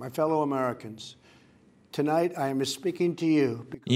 My fellow Americans.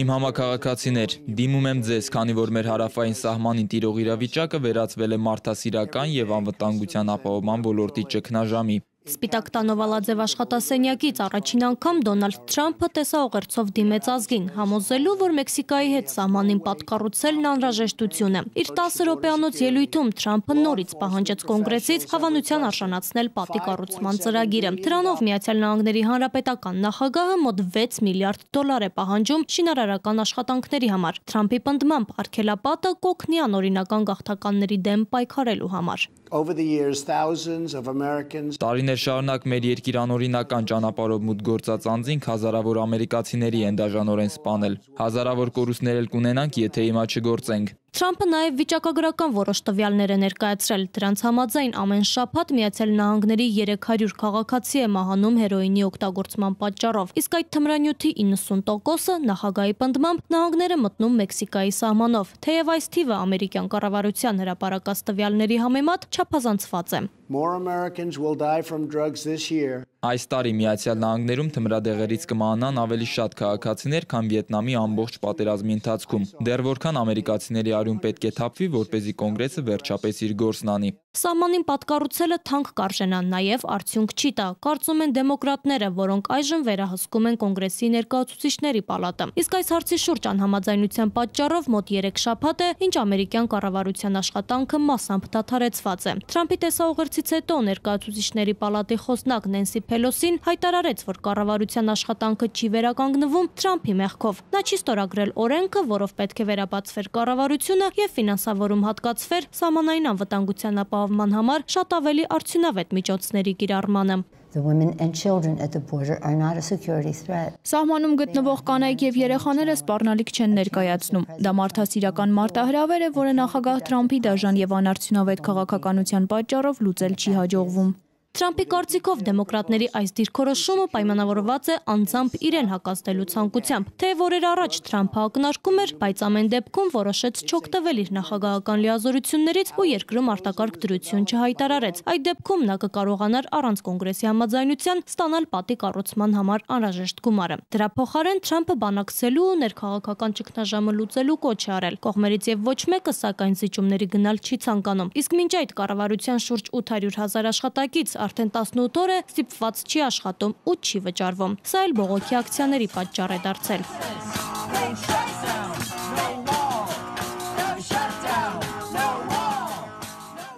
Իմ համակարգացիներ, դիմում եմ ձեզ, քանի որ մեր հարավային սահմանին տիրող իրավիճակը վերածվել է մարդասիրական եւ անվտանգության ապահովման ոլորտի ճգնաժամի։ Սպիտակ տանով ալաձև աշխատասենյակից առաջին անգամ Դոնալդ Թրամփը տեսաուղերձով դիմեց ազգին, համոզելու, որ Մեքսիկայի հետ սահմանին պատկառուցելն անհրաժեշտություն է։ Իր 10 րոպեանոց ելույթում Թրամփը նորից պահանջեց կոնգրեսից հավանության արժանացնել պատի կառուցման ծրագիրը։ Դրանով Միացյալ Նահանգների Հանրապետական նախագահը մոտ 6 միլիարդ դոլար է պահանջում շինարարական աշխատանքների համար։ Թրամփի պնդմամբ արգելապատը կօգնի անօրինական գաղթականների դեմ պայքարելու համար։ Over the years, thousands of Americans Տարիներ շարունակ մեր երկիր անօրինական ճանապարհով մուտք գործած անձինք հազարավոր ամերիկացիների են դաժանորեն սպանել։ Հազարավոր կորուստներ էլ կունենանք, եթե հիմա չգործենք։ Թրամփը նաև վիճակագրական որոշ տվյալներ է ներկայացրել։ Դրանց համաձայն ամեն շաբաթ Միացյալ Նահանգների 300 քաղաքացի է մահանում հերոինի օգտագործման պատճառով, իսկ այդ թմրանյութի 90%-ը նախագահի պնդմամբ նահանգները մտնում Մեքսիկայի սահմանով։ Թեև այս թիվը ամերիկյան կառավարության հրապարակած տվյալների համեմատ չափազանցված է։ More Americans will die from drugs this year Այս տարի Միացյալ Նահանգներում թմրադեղերից կմահանան ավելի շատ քաղաքացիներ, քան Վիետնամի ամբողջ պատերազմի ընթացքում։ Դեռ որքան ամերիկացիների արյուն պետք է թափվի, որպեսզի կոնգրեսը վերջապես իր գործն անի։ Սահմանին պատկառուցելը թանկ կարժենա, նաև արդյունք չի տա, կարծում են դեմոկրատները, որոնք այժմ վերահսկում են կոնգրեսի ներկայացուցիչների պալատը։ Իսկ այս հարցի շուրջ անհամաձայնության պատճառով մոտ 3 շաբաթ է, ինչ ամերիկյան կառավարության աշխատանքը մասամբ դադարեցված է։ Թրամփի տեսաուղերձից հետո ներկայացուցիչների պալատի խոսնակ Նենսի Փելոսին հայտարարեց, որ կառավարության աշխատանքը չի վերականգնվում Թրամփի մեղքով։ Նա չի ստորագրել օրենքը, որով պետք է վերաբացվեր կառավարությունը եւ ֆինանսավորում հատկացվեր սահմանային անվտանգության ապահովման համար շատ ավելի արդյունավետ միջոցների կիրառմանը։ The women and children at the border are not a security threat. Սահմանում գտնվող կանայք եւ երեխաները սպառնալիք չեն ներկայացնում։ Դա մարդասիրական մարտահրավեր է, որը նախագահ Թրամփի դաժան եւ անարդյունավետ քաղաքականության պատճառով լուծել չի հաջողվում։ Թրամփի կարծիքով դեմոկրատների այս դիրքորոշումը պայմանավորված է անձամբ իրեն հակազդելու ցանկությամբ։ Թե որեր առաջ Թրամփը ակնարկում էր, բայց ամեն դեպքում որոշեց չօգտվել իր նախագահական լիազորություններից ու երկրում արտակարգ դրություն չհայտարարեց։ Այդ դեպքում նա կկարողանար առանց կոնգրեսի համաձայնության ստանալ պատի կառուցման համար անհրաժեշտ գումարը։ Դրա փոխարեն Թրամփը բանակցելու ու ներքաղաքական ճգնաժամը լուծելու կոչ է արել։ Կողմերից եւ ոչ մեկը սակայն զիջումների գնալ չի ցանկանում։ Իսկ մինչ այդ կառավարության շուրջ 800 հազար աշխատակից արդեն 18 օր է ստիպված չի աշխատում ու չի վճարվում։ Սա էլ բողոքի ակցիաների պատճառ է դարձել։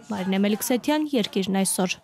Մարինե Մելիքսեթյան, Երկիրն այսօր։